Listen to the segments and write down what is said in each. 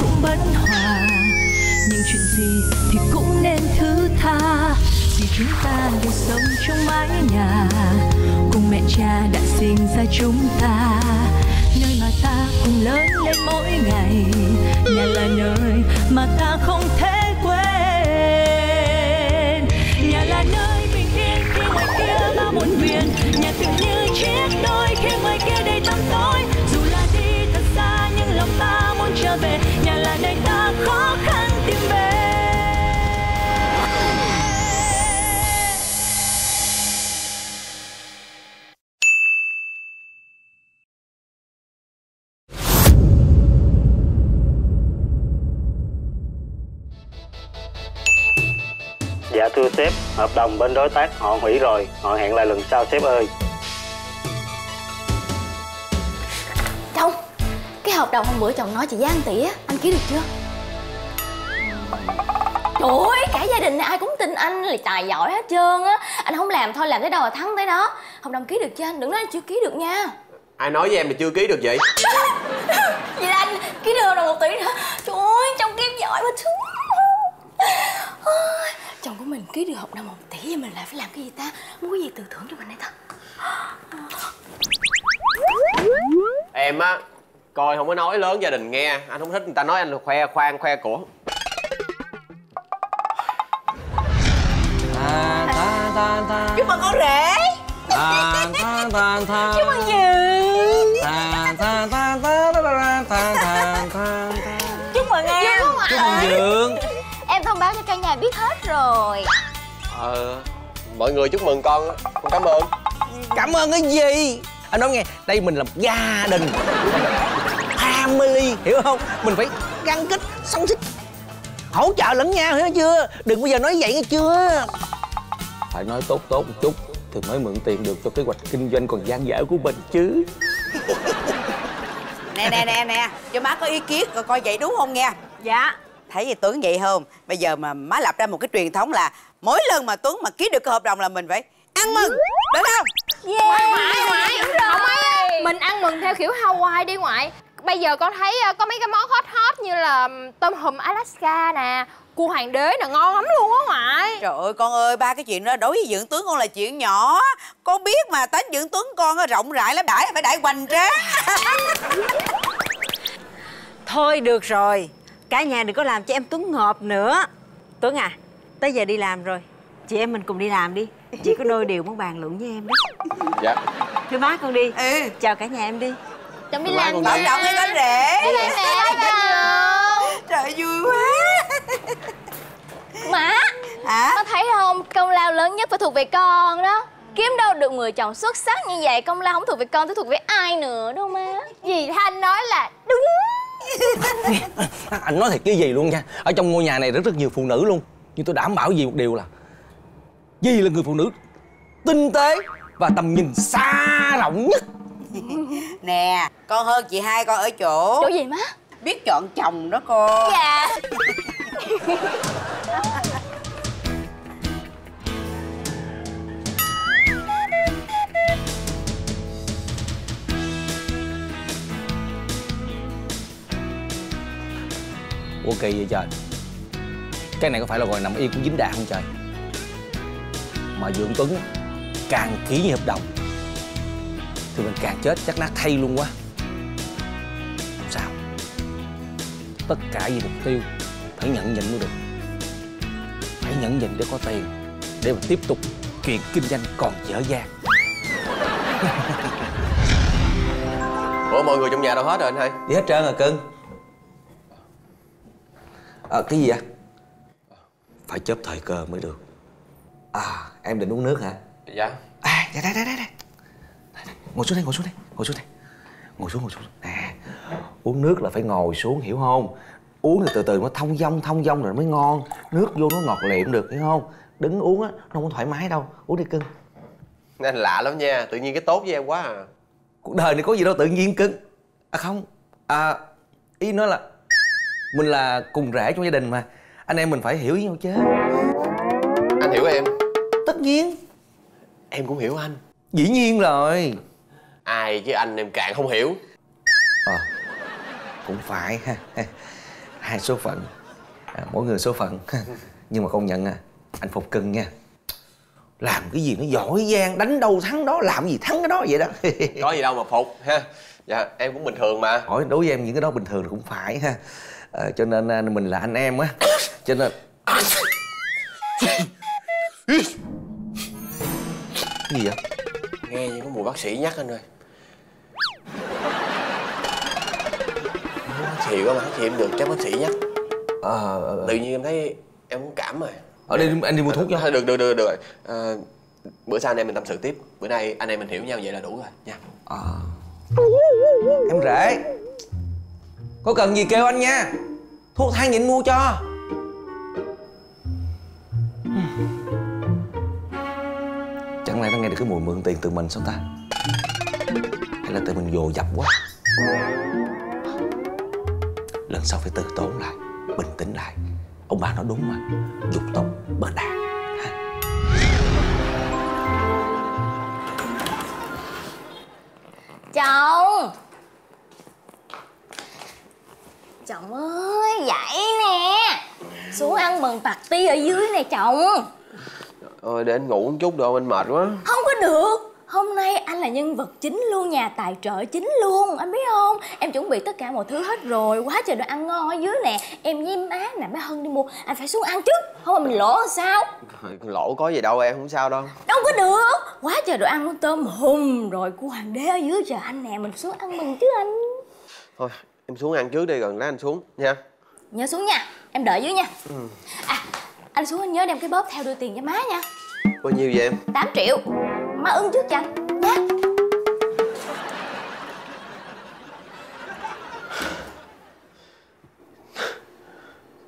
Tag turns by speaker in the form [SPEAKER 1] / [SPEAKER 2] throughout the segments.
[SPEAKER 1] cũng bất hòa. Nhưng chuyện gì thì cũng nên thứ tha. Vì chúng ta đều sống trong mái nhà. Cùng mẹ cha đã sinh ra chúng ta. Nơi mà ta cùng lớn lên mỗi ngày. Nhà là nơi mà ta không thể quên. Nhà là nơi bình yên khi ngoài kia là muôn phiền. Nhà tựa như chiếc đôi trở về nhà là nơi ta khó khăn tìm về
[SPEAKER 2] Dạ thưa sếp, hợp đồng bên đối tác họ hủy rồi, họ hẹn lại lần sau sếp ơi.
[SPEAKER 3] Hợp đồng hôm bữa chồng nói chị với anh tỷ á Anh ký được chưa? Trời ơi cả gia đình này ai cũng tin anh là tài giỏi hết trơn á. Anh không làm thôi làm tới đâu là thắng tới đó. Hợp đồng ký được chưa anh? Đừng nói anh chưa ký được nha.
[SPEAKER 4] Ai nói với em mà chưa ký được vậy?
[SPEAKER 3] Vậy là anh ký được hợp đồng một tỷ nữa. Trời ơi chồng kiếm giỏi mà thương Chồng của mình ký được hợp đồng một tỷ Vậy mình lại phải làm cái gì ta? Muốn cái gì từ thưởng cho mình đây ta?
[SPEAKER 4] Em á coi không có nói lớn gia đình nghe. Anh không thích người ta nói anh là khoe khoang khoe của
[SPEAKER 5] chúc mừng con rể. Chúc mừng dượng chúc mừng em.
[SPEAKER 3] Chúc mừng
[SPEAKER 6] Dượng.
[SPEAKER 3] Em thông báo cho cả nhà biết hết rồi.
[SPEAKER 4] Ờ mọi người chúc mừng con con cảm ơn.
[SPEAKER 6] Cảm ơn cái gì? Anh nói nghe Đây mình là một gia đình Family Hiểu không? Mình phải gắn kết Sống xích Hỗ trợ lẫn nhau hiểu chưa? Đừng bao giờ nói vậy nghe chưa? Phải nói tốt tốt một chút Thì mới mượn tiền được cho kế hoạch kinh doanh còn gian dở của mình chứ.
[SPEAKER 5] Nè nè nè nè cho má có ý kiến coi coi vậy đúng không nghe?
[SPEAKER 7] Dạ.
[SPEAKER 5] Thấy gì tuấn vậy không? Bây giờ mà má lập ra một cái truyền thống là mỗi lần mà tuấn mà ký được cái hợp đồng là mình phải ăn mừng đúng không?
[SPEAKER 8] Ngoại ngoại không ấy mình ăn mừng theo kiểu Hawaii đi ngoại bây giờ con thấy ờ, có mấy cái món hot hot như là tôm hùm Alaska nè cua hoàng đế nè ngon lắm luôn á ngoại.
[SPEAKER 5] Trời ơi con ơi ba cái chuyện đó đối với dưỡng tướng con là chuyện nhỏ. Con biết mà tánh dưỡng tướng con á, rộng rãi lắm đãi phải đãi hoành tráng.
[SPEAKER 7] Thôi được rồi Cả nhà đừng có làm cho em Tuấn ngợp nữa. Tuấn à Tới giờ đi làm rồi Chị em mình cùng đi làm đi. Chị có đôi điều muốn bàn luận với em đó.
[SPEAKER 4] Dạ.
[SPEAKER 7] Thưa má con đi.
[SPEAKER 5] Ừ.
[SPEAKER 7] Chào cả nhà em đi
[SPEAKER 8] chồng đi làm
[SPEAKER 4] con
[SPEAKER 5] bảo trọng cái con rể
[SPEAKER 8] Bye bye mẹ bye bye
[SPEAKER 5] trời vui quá.
[SPEAKER 3] Má
[SPEAKER 5] hả?
[SPEAKER 3] Con thấy không? Công lao lớn nhất phải thuộc về con đó. Kiếm đâu được người chồng xuất sắc như vậy? Công lao không thuộc về con thì thuộc về ai nữa đâu má.
[SPEAKER 8] Dì Thanh nói là đúng.
[SPEAKER 6] Anh nói thiệt cái gì luôn nha? Ở trong ngôi nhà này rất rất nhiều phụ nữ luôn. Nhưng tôi đảm bảo gì một điều là Dì là người phụ nữ tinh tế Và tầm nhìn xa rộng nhất
[SPEAKER 5] nè con hơn chị hai con ở chỗ
[SPEAKER 3] Chỗ gì má?
[SPEAKER 5] Biết chọn chồng đó con
[SPEAKER 3] Dạ.
[SPEAKER 6] Ủa kỳ vậy trời. Cái này có phải là gọi nằm yên cũng dính đạn không trời? Mà Dượng Tuấn Càng ký như hợp đồng Thì mình càng chết chắc nát thay luôn quá. Không sao? Tất cả vì mục tiêu Phải nhận nhịn mới được. Phải nhẫn nhịn để có tiền Để mà tiếp tục chuyện kinh doanh còn dở dang.
[SPEAKER 4] Ủa mọi người trong nhà đâu hết rồi anh hai?
[SPEAKER 6] Đi hết trơn rồi cưng? À, Cái gì vậy? Phải chớp thời cơ mới được. À em định uống nước hả?
[SPEAKER 4] dạ.
[SPEAKER 6] À đây đây đây đây. Ngồi xuống đây ngồi xuống đây Ngồi xuống đây. Ngồi xuống ngồi xuống. Nè Uống nước là phải ngồi xuống hiểu không? Uống thì từ từ nó thông dong thông dong rồi mới ngon. Nước vô nó ngọt liệm được hiểu không? Đứng uống á nó không có thoải mái đâu. Uống đi cưng.
[SPEAKER 4] Anh lạ lắm nha tự nhiên cái tốt với em quá à.
[SPEAKER 6] Cuộc đời này có gì đâu tự nhiên cưng. À không à ý nói là mình là cùng rễ trong gia đình mà. Anh em mình phải hiểu với nhau chứ.
[SPEAKER 4] Anh hiểu em.
[SPEAKER 6] Tất nhiên.
[SPEAKER 4] Em cũng hiểu anh.
[SPEAKER 6] Dĩ nhiên rồi
[SPEAKER 4] ai chứ anh em càng không hiểu.
[SPEAKER 6] Ờ cũng phải. Ha hai số phận. À, mỗi người số phận. Nhưng mà công nhận à anh phục cưng nha. Làm cái gì nó giỏi giang đánh đâu thắng đó làm gì thắng cái đó vậy đó.
[SPEAKER 4] Có gì đâu mà phục ha. Dạ em cũng bình thường mà.
[SPEAKER 6] Hỏi đối với em những cái đó bình thường là cũng phải ha. Ờ, cho nên à, mình là anh em á. Cho nên cái gì vậy?
[SPEAKER 4] Nghe như có mùi bác sĩ nhắc anh ơi bác sĩ quá mà bác sĩ em được chắc bác sĩ nhắc
[SPEAKER 6] ờ ờ,
[SPEAKER 4] tự nhiên em thấy em cũng cảm rồi.
[SPEAKER 6] Ở đây anh đi mua thuốc cho
[SPEAKER 4] Thôi, được được được được rồi Ờ, bữa sau anh em mình tâm sự tiếp. Bữa nay anh em mình hiểu nhau vậy là đủ rồi nha.
[SPEAKER 6] Ờ. em rể. Có cần gì kêu anh nha. Thuốc thang nhịn mua cho? Chẳng lẽ nó nghe được cái mùi mượn tiền từ mình sao ta? Hay là tự mình dồ dập quá lần sau phải từ tốn lại bình tĩnh lại. Ông bà nói đúng mà dục tốc bất đạt
[SPEAKER 3] chồng! Chồng ơi dậy nè! Xuống ăn mừng party ở dưới nè chồng.
[SPEAKER 4] Ôi để anh ngủ một chút được anh mệt quá.
[SPEAKER 3] Không có được là nhân vật chính luôn nhà tài trợ chính luôn anh biết không? Em chuẩn bị tất cả mọi thứ hết rồi quá trời đồ ăn ngon ở dưới nè. Em với má nè má hân đi mua. Anh phải xuống ăn chứ không mà mình lỗ sao?
[SPEAKER 4] Lỗ có gì đâu em không sao đâu.
[SPEAKER 3] Đâu có được. Quá trời đồ ăn con tôm hùm rồi của hoàng đế ở dưới chờ anh nè mình xuống ăn mừng chứ anh.
[SPEAKER 4] Thôi em xuống ăn trước đi gần lát anh xuống nha.
[SPEAKER 3] Nhớ xuống nha em đợi dưới nha. À anh xuống anh nhớ đem cái bóp theo đưa tiền cho má nha.
[SPEAKER 4] Bao nhiêu vậy em?
[SPEAKER 3] 8 triệu. Má ưng trước cho anh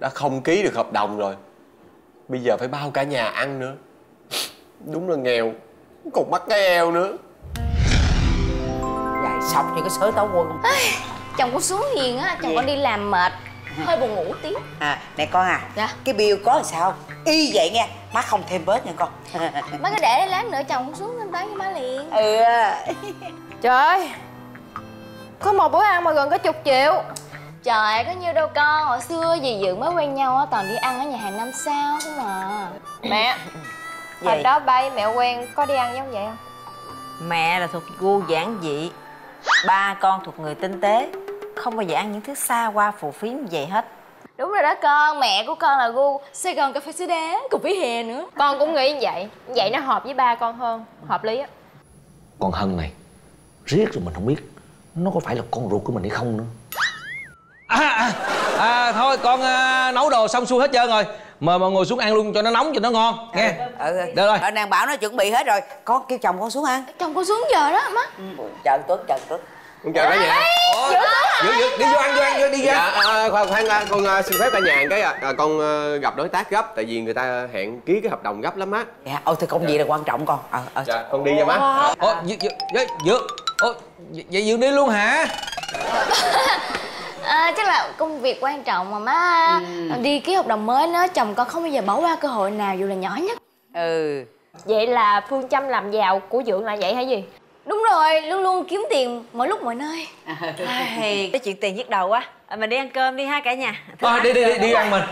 [SPEAKER 4] Đã không ký được hợp đồng rồi. Bây giờ phải bao cả nhà ăn nữa. Đúng là nghèo Còn mắc cái eo nữa.
[SPEAKER 5] Dài sọc như cái sớ táo quân
[SPEAKER 3] chồng con xuống hiền á chồng con đi làm mệt hơi buồn ngủ tí.
[SPEAKER 5] À nè con à
[SPEAKER 3] Dạ.
[SPEAKER 5] cái bill có làm sao? Y vậy nha má không thêm bớt nha con.
[SPEAKER 3] Má cứ để lát nữa chồng con xuống thanh toán cho má liền.
[SPEAKER 5] Ừ.
[SPEAKER 8] Trời ơi Có một bữa ăn mà gần có chục triệu
[SPEAKER 3] trời có nhiêu đâu con. Hồi xưa dì dự mới quen nhau á toàn đi ăn ở nhà hàng năm sao không à.
[SPEAKER 8] Mẹ Hồi đó bay mẹ quen có đi ăn giống vậy không?
[SPEAKER 7] Mẹ là thuộc gu giản dị. Ba con thuộc người tinh tế. Không bao giờ ăn những thứ xa hoa phù phiếm như vậy hết.
[SPEAKER 3] Đúng rồi đó con mẹ của con là gu sài gòn cà phê sữa đá cùng với hè nữa.
[SPEAKER 8] Con cũng nghĩ như vậy. Vậy nó hợp với ba con hơn Hợp lý á.
[SPEAKER 6] Con hân này riết rồi mình không biết nó có phải là con ruột của mình hay không nữa à, à, à thôi con à, nấu đồ xong xuôi hết trơn rồi. Mời mọi ngồi xuống ăn luôn cho nó nóng cho nó ngon. Nghe.
[SPEAKER 5] Ừ
[SPEAKER 6] được rồi.
[SPEAKER 5] Nàng bảo nó chuẩn bị hết rồi. Con kêu chồng con xuống ăn.
[SPEAKER 3] Chồng con xuống giờ đó má.
[SPEAKER 5] Chờ tuấn chờ tuấn.
[SPEAKER 4] Con chào cả nhà.
[SPEAKER 6] Giữ giữ đi vô ăn vô ăn vô đi vô.
[SPEAKER 4] Dạ, à, khoan khoan à, con à, xin phép cả nhà cái à, à, con à, gặp đối tác gấp tại vì người ta hẹn ký cái hợp đồng gấp lắm á.
[SPEAKER 5] dạ ôi thì công việc là quan trọng con. Ờ ờ.
[SPEAKER 4] Dạ, con đi nha má.
[SPEAKER 6] ô dược dược dược dược ô vậy dược đi luôn hả
[SPEAKER 3] à, chắc là công việc quan trọng mà má. Đi ký hợp đồng mới đó chồng con không bao giờ bỏ qua cơ hội nào dù là nhỏ nhất.
[SPEAKER 5] Ừ.
[SPEAKER 8] Vậy là phương châm làm giàu của Dượng là vậy hả gì?
[SPEAKER 3] đúng rồi luôn luôn kiếm tiền mọi lúc mọi nơi.
[SPEAKER 7] Ai, Cái chuyện tiền nhức đầu quá. À, Mình đi ăn cơm đi ha cả nhà.
[SPEAKER 6] À, đi đi đi đi ăn mình.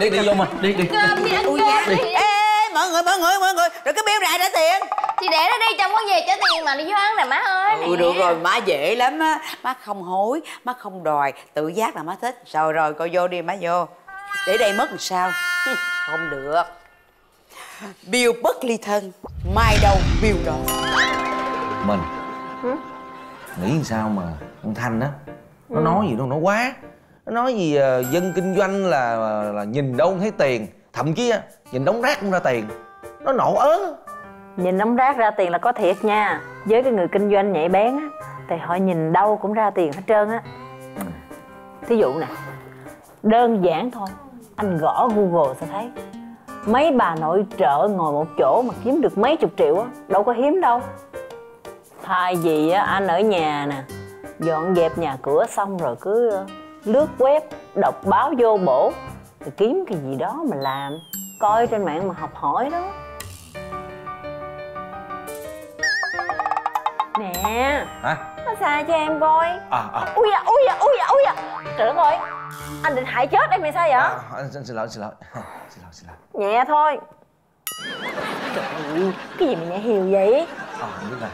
[SPEAKER 6] Đi đi vô mình đi đi.
[SPEAKER 3] Cơm đi ăn
[SPEAKER 5] ui
[SPEAKER 3] cơm đi.
[SPEAKER 5] ê mọi người mọi người mọi người. Rồi cái bill này trả tiền
[SPEAKER 3] thì để nó đi chồng có về trả tiền mà đi vô ăn nè má ơi.
[SPEAKER 5] Ừ được rồi má dễ lắm á. Má không hối má không đòi tự giác là má thích. Rồi rồi coi vô đi má vô. Để đây mất làm sao? Không được. Bill bất ly thân mai đâu bill đó.
[SPEAKER 6] Mình? Nghĩ làm sao mà con thanh á? Nó nói gì đâu nó quá. Nó nói gì ờ, dân kinh doanh là là nhìn đâu cũng thấy tiền. Thậm chí á nhìn đống rác cũng ra tiền. Nó nổ ớ
[SPEAKER 9] Nhìn đống rác ra tiền là có thiệt nha. Với cái người kinh doanh nhạy bén á Thì họ nhìn đâu cũng ra tiền hết trơn á. Thí dụ nè Đơn giản thôi Anh gõ Google sẽ thấy Mấy bà nội trợ ngồi một chỗ mà kiếm được mấy chục triệu á Đâu có hiếm đâu. Thay vì á, anh ở nhà nè dọn dẹp nhà cửa xong rồi cứ ờ, lướt web đọc báo vô bổ rồi kiếm cái gì đó mà làm coi trên mạng mà học hỏi đó. Nè.
[SPEAKER 6] Hả?
[SPEAKER 9] Massage cho em coi.
[SPEAKER 6] À à.
[SPEAKER 9] Ui da ui da ui da ui da. Trời đất ơi. Anh định hại chết em hay sao vậy?
[SPEAKER 6] À, anh xin, xin lỗi xin lỗi. Xin lỗi xin lỗi.
[SPEAKER 9] Nhẹ thôi. Trời ơi cái gì mà nhẹ hiều vậy?
[SPEAKER 6] À biết rồi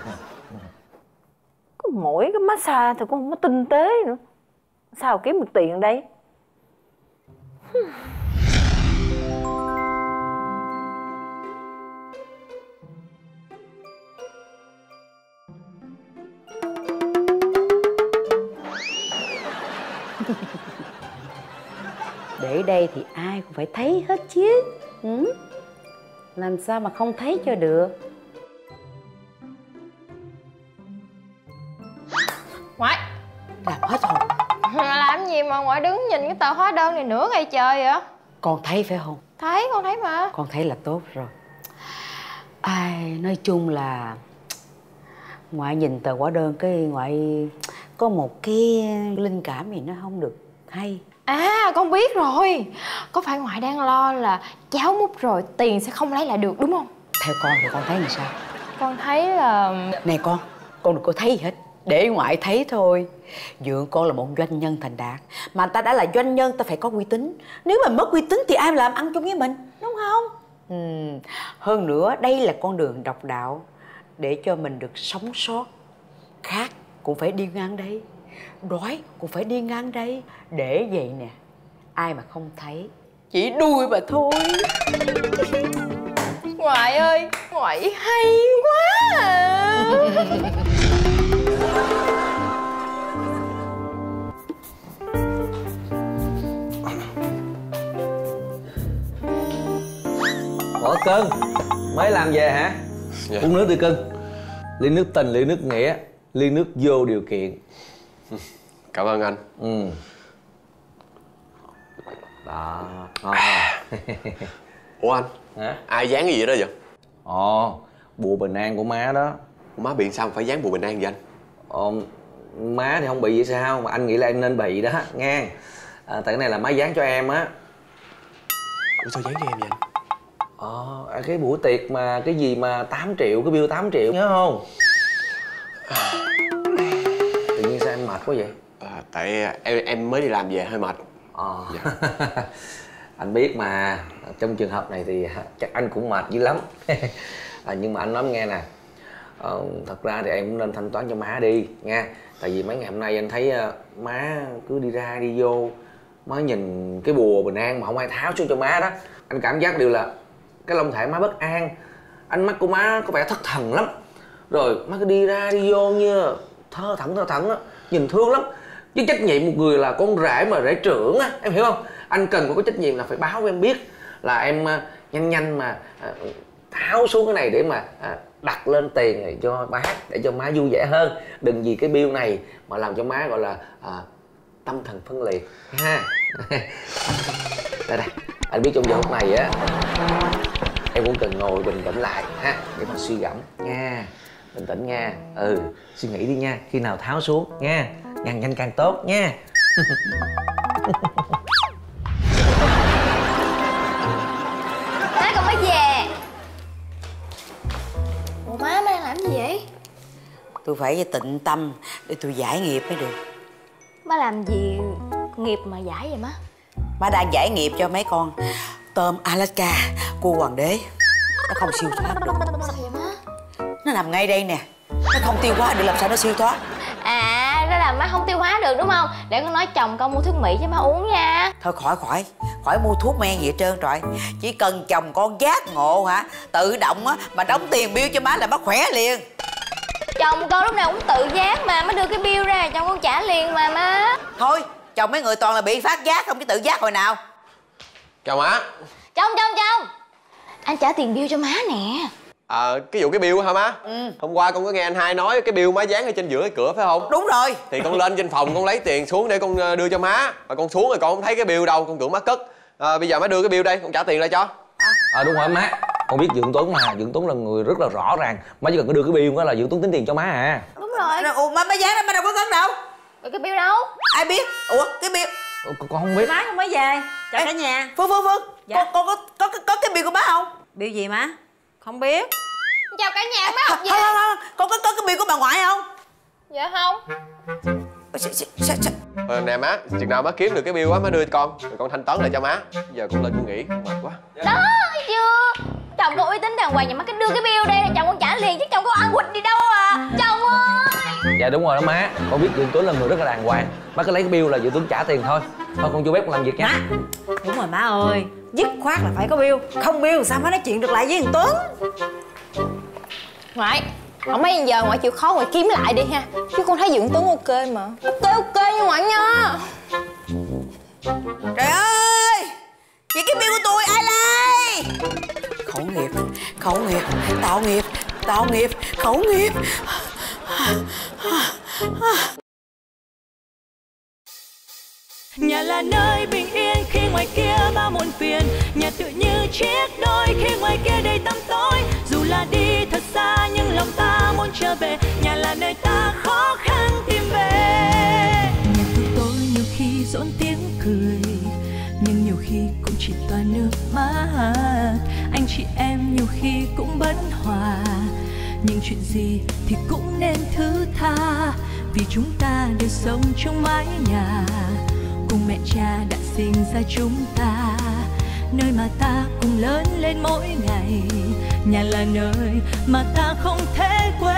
[SPEAKER 9] có mỗi cái massage thì cũng không có tinh tế nữa. Sao kiếm được tiền đây
[SPEAKER 5] để đây thì ai cũng phải thấy hết chứ. Ừ? làm sao mà không thấy cho được?
[SPEAKER 8] Ngoại.
[SPEAKER 5] Làm hết rồi.
[SPEAKER 8] Làm gì mà ngoại đứng nhìn cái tờ hóa đơn này nửa ngày trời vậy?
[SPEAKER 5] Con thấy phải không?
[SPEAKER 8] Thấy con thấy mà.
[SPEAKER 5] Con thấy là tốt rồi. Ai nói chung là ngoại nhìn tờ hóa đơn cái ngoại có một cái linh cảm gì nó không được hay
[SPEAKER 8] à con biết rồi. Có phải ngoại đang lo là cháu mút rồi tiền sẽ không lấy lại được đúng không?
[SPEAKER 5] Theo con thì con thấy làm sao?
[SPEAKER 8] Con thấy là
[SPEAKER 5] Nè con, con đừng có thấy gì hết. Để ngoại thấy thôi. Dượng con là một doanh nhân thành đạt. Mà ta đã là doanh nhân ta phải có uy tín. Nếu mà mất uy tín thì ai làm ăn chung với mình Đúng không? Ừ. Hơn nữa đây là con đường độc đạo. Để cho mình được sống sót Khác cũng phải đi ngang đây Đói cũng phải đi ngang đây. Để vậy nè Ai mà không thấy Chỉ đuôi mà thôi.
[SPEAKER 8] Ngoại ơi ngoại hay quá à.
[SPEAKER 6] ủa cưng mới làm về hả?
[SPEAKER 4] Dạ.
[SPEAKER 6] uống nước đi cưng ly nước tình ly nước nghĩa ly nước vô điều kiện
[SPEAKER 4] cảm ơn anh.
[SPEAKER 6] Ừ. Đó ngon
[SPEAKER 4] ủa anh
[SPEAKER 6] hả?
[SPEAKER 4] ai dán cái gì đó vậy?
[SPEAKER 6] Ồ bùa bình an của má đó.
[SPEAKER 4] Má bị sao mà phải dán bùa bình an vậy anh?
[SPEAKER 6] Ồ, má thì không bị vậy sao? Mà anh nghĩ là em nên bị đó nghe. À, tại cái này là má dán cho em á.
[SPEAKER 4] Ủa sao dán cho em vậy anh?
[SPEAKER 6] Ờ à, cái buổi tiệc mà cái gì mà 8 triệu cái bill 8 triệu nhớ không? Tự quá vậy?
[SPEAKER 4] À, tại em em mới đi làm về hơi mệt.
[SPEAKER 6] Ờ. Anh biết mà trong trường hợp này thì chắc anh cũng mệt dữ lắm. À, nhưng mà anh nói nghe nè. Ờ, thật ra thì em cũng nên thanh toán cho má đi nha. Tại vì mấy ngày hôm nay anh thấy ờ, má cứ đi ra đi vô má nhìn cái bùa bình an mà không ai tháo xuống cho má đó. Anh cảm giác điều là cái long thể má bất an. Ánh mắt của má có vẻ thất thần lắm. Rồi má cứ đi ra đi vô như thơ thẩn thơ thẩn á nhìn thương lắm. Chứ trách nhiệm một người là con rể mà rể trưởng á em hiểu không? Anh cần phải có trách nhiệm là phải báo em biết là em à, nhanh nhanh mà à, tháo xuống cái này để mà à, đặt lên tiền này cho má để cho má vui vẻ hơn. Đừng vì cái bill này mà làm cho má gọi là à, tâm thần phân liệt ha. Đây đây. Anh biết trong giờ phút này á em cũng cần ngồi bình tĩnh lại ha để mà suy gẫm nha bình tĩnh nha. Ừ suy nghĩ đi nha khi nào tháo xuống nha. Càng nhanh càng tốt nha.
[SPEAKER 3] Má con mới về. Ủa má má đang làm gì vậy?
[SPEAKER 5] Tôi phải tịnh tâm để tôi giải nghiệp mới được.
[SPEAKER 3] Má làm gì nghiệp mà giải vậy má?
[SPEAKER 5] Má đang giải nghiệp cho mấy con tôm Alaska của hoàng đế. Nó không siêu thoát được.
[SPEAKER 3] Sao vậy má
[SPEAKER 5] nằm ngay đây nè. Nó không tiêu hóa được làm sao nó siêu thoát?
[SPEAKER 3] À đó là má không tiêu hóa được đúng không? Để con nói chồng con mua thuốc mỹ cho má uống nha.
[SPEAKER 5] Thôi khỏi khỏi. Khỏi mua thuốc men gì hết trơn rồi. Chỉ cần chồng con giác ngộ hả? Tự động á mà đóng tiền bill cho má là má khỏe liền.
[SPEAKER 3] Chồng con lúc nào cũng tự giác mà má đưa cái bill ra chồng con trả liền mà má.
[SPEAKER 5] Thôi chồng mấy người toàn là bị phát giác không chứ tự giác hồi nào.
[SPEAKER 4] Chào má.
[SPEAKER 3] Chồng chồng chồng. Anh trả tiền bill cho má nè
[SPEAKER 4] à, cái vụ cái bill hả má?
[SPEAKER 5] Ừ.
[SPEAKER 4] hôm qua con có nghe anh hai nói cái bill má dán ở trên giữa cái cửa phải không?
[SPEAKER 5] Đúng rồi.
[SPEAKER 4] Thì con lên trên phòng con lấy tiền xuống để con ờ, đưa cho má. Mà con xuống rồi con không thấy cái bill đâu con tưởng má cất. À, bây giờ má đưa cái bill đây con trả tiền lại cho.
[SPEAKER 6] Ờ đúng rồi má. Con biết dượng tuấn mà. Dượng tuấn là người rất là rõ ràng. Má chỉ cần có đưa cái bill đó là dượng tuấn tính tiền cho má à.
[SPEAKER 3] Đúng rồi.
[SPEAKER 5] Ủa má má dán đó má đâu có cấn đâu.
[SPEAKER 3] Rồi cái bill đâu?
[SPEAKER 5] Ai biết? Ủa cái bill.
[SPEAKER 6] Con, không biết.
[SPEAKER 7] Má không mới về. Chào cả nhà.
[SPEAKER 5] Phương phương phương.
[SPEAKER 7] Dạ.
[SPEAKER 5] con, con có, có có có cái bill của má không?
[SPEAKER 7] Biểu gì má không biết.
[SPEAKER 8] Chào cả nhà má học gì
[SPEAKER 5] không không không con có có cái bill của bà ngoại không?
[SPEAKER 8] Dạ không.
[SPEAKER 4] Ờ, nè má chừng nào má kiếm được cái bill á má đưa cho con. Rồi con thanh toán lại cho má. Giờ con lên con nghỉ mệt quá.
[SPEAKER 3] Đó chưa? Chồng con uy tín đàng hoàng nhưng mà cái đưa cái bill đây là chồng con trả liền chứ chồng con ăn quỵt đi đâu à? Chồng ơi
[SPEAKER 6] dạ đúng rồi đó má. Con biết dương tuấn là người rất là đàng hoàng. Má cứ lấy cái bill là dương tuấn trả tiền thôi. Thôi con vô bếp con làm việc nha.
[SPEAKER 7] Đúng rồi má ơi. Dứt khoát là phải có bill. Không bill sao má nói chuyện được lại với thằng tuấn?
[SPEAKER 8] Ngoại không mấy giờ ngoại chịu khó ngoại kiếm lại đi ha. Chứ con thấy dưỡng tuấn ok mà. Ok ok nha ngoại nha.
[SPEAKER 5] Trời ơi! Vậy cái bill của tôi ai lấy? Khẩu nghiệp khẩu nghiệp tạo nghiệp tạo nghiệp khẩu nghiệp
[SPEAKER 1] Nhà là nơi bình yên khi ngoài kia bao muộn phiền. Nhà tựa như chiếc đôi khi ngoài kia đầy tăm tối. Dù là đi thật xa nhưng lòng ta muốn trở về. Nhà là nơi ta khó khăn tìm về. Nhà tụi tôi nhiều khi dỗn tiếng cười, Nhưng nhiều khi cũng chỉ toàn nước mắt. Anh chị em nhiều khi cũng bất hòa nhưng chuyện gì thì cũng nên thứ tha. Vì chúng ta đều sống trong mái nhà, cùng mẹ cha đã sinh ra chúng ta. Nơi mà ta cùng lớn lên mỗi ngày, nhà là nơi mà ta không thể quên.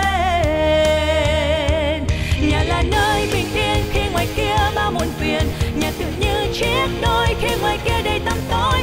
[SPEAKER 1] Nhà là nơi bình yên khi ngoài kia bao muôn phiền, nhà tựa như chiếc đôi khi ngoài kia đầy tăm tối.